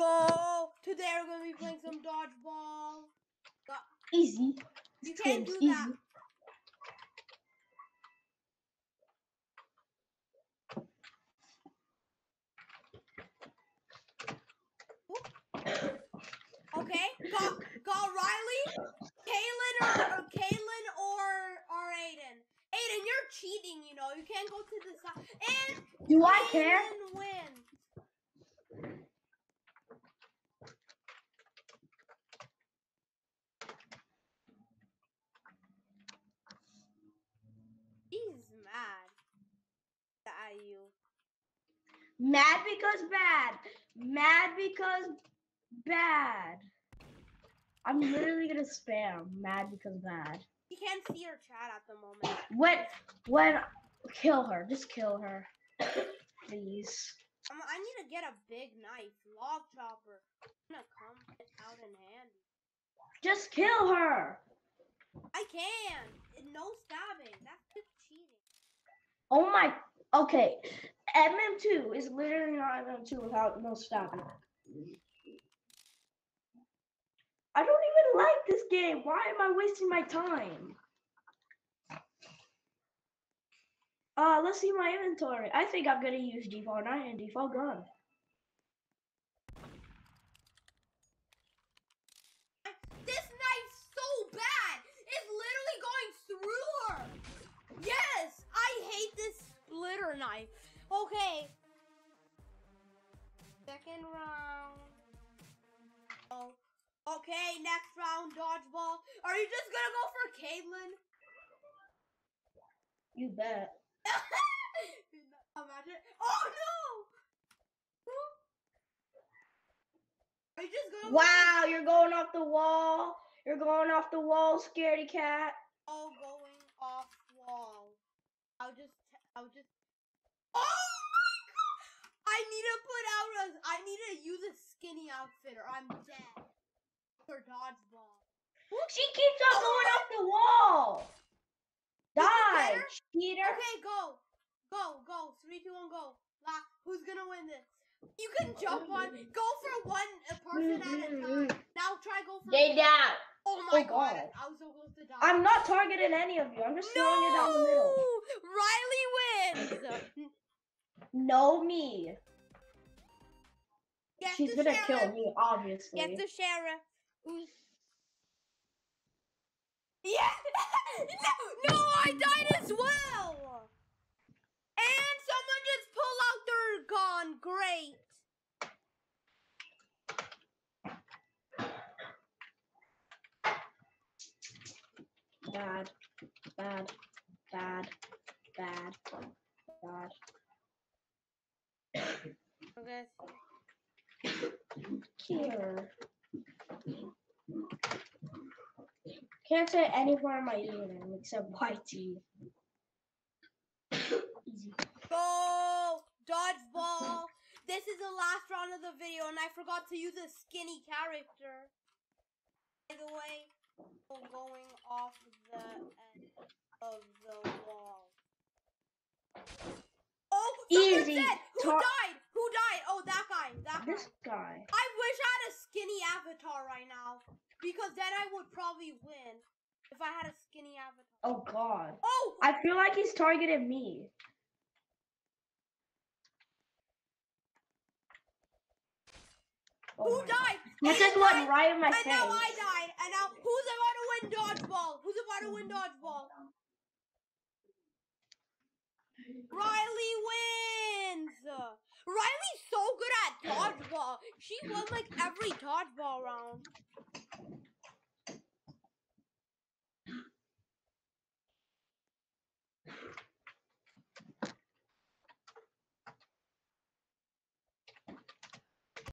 go. Today we're gonna be playing some dodgeball. Easy. You This can't do that. Okay, got got Riley, Kaylin, or, or Kaylin or or Aiden. Aiden, you're cheating. You know you can't go to the side. And Do I care? Kaylin wins. He's mad at you. Mad because bad. Mad because bad. I'm literally gonna spam. Mad because bad. You can't see her chat at the moment. When when kill her. Just kill her. Please. Um, I need to get a big knife, log chopper. It's gonna come out in handy. Just kill her. I can. No stabbing. That's just cheating. Oh my okay. MM2 is literally not MM2 without no stopping. I don't even like this game. Why am I wasting my time? Uh, let's see my inventory. I think I'm gonna use default knife and default gun. This knife's so bad. It's literally going through her. Yes, I hate this splitter knife. Okay. Second round. Oh. Okay, next round, dodgeball. Are you just gonna go for Caitlin? You bet. Imagine. Oh no! Are you just gonna Wow, you're going off the wall. You're going off the wall, scaredy cat. Oh, all going off wall? I'll just. I'll just. Oh my god! I need to put out a. I need to use a skinny outfit or I'm dead. For dodgeball. She keeps on going off the wall. Die, cheater. Okay, go, go, go. Three, two, one, go. La, who's gonna win this? You can jump on. Go for one person at a mm-hmm. time. Now try go for. Stay down. Oh my Oh, god. God. I was so close to die. I'm not targeting any of you. I'm just throwing it down the middle. No! Riley wins. No, me. Get She's gonna sheriff. kill me, obviously. Get the sheriff. Yeah! no, no, I died as well. And someone just pulled out their gun. Great. Bad, bad, bad, bad. Okay. Here. Can't say anywhere in my username except YT. Easy. Go! Dodgeball! This is the last round of the video, and I forgot to use a skinny character. By the way, going off the end of the wall. Oh, Easy. Who died? Who died? Oh, that guy. That guy. This guy. I wish I had a skinny avatar right now, because then I would probably win if I had a skinny avatar. Oh god. Oh, I feel like he's targeting me. Oh who died? Just Aiden went died? right in my and face. now I died. And now who's about to win dodgeball? Who's about to win dodgeball? Riley wins. Riley's so good dodgeball. She won like every dodgeball round.